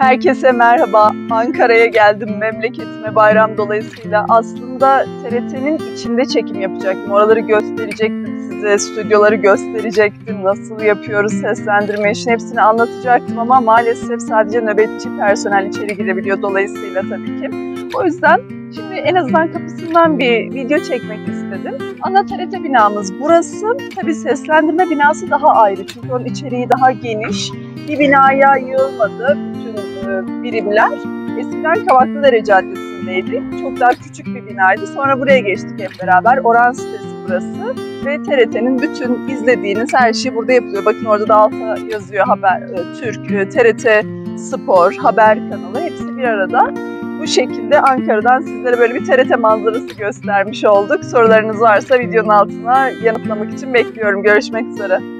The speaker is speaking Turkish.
Herkese merhaba. Ankara'ya geldim memleketime bayram dolayısıyla. Aslında TRT'nin içinde çekim yapacaktım. Oraları gösterecektim size, stüdyoları gösterecektim. Nasıl yapıyoruz seslendirme işini hepsini anlatacaktım ama maalesef sadece nöbetçi personel içeri girebiliyor dolayısıyla tabii ki. O yüzden şimdi en azından kapısından bir video çekmek istedim. Ana TRT binamız burası. Tabii seslendirme binası daha ayrı çünkü onun içeriği daha geniş. Bir binaya yığılmadı birimler. Eskiden Kavaklıdere Caddesi'ndeydi. Çok daha küçük bir binaydı. Sonra buraya geçtik hep beraber. Oran sitesi burası. Ve TRT'nin bütün izlediğiniz her şey burada yapılıyor. Bakın orada da alta yazıyor haber, e, Türk, e, TRT Spor, haber kanalı hepsi bir arada. Bu şekilde Ankara'dan sizlere böyle bir TRT manzarası göstermiş olduk. Sorularınız varsa videonun altına yanıtlamak için bekliyorum. Görüşmek üzere.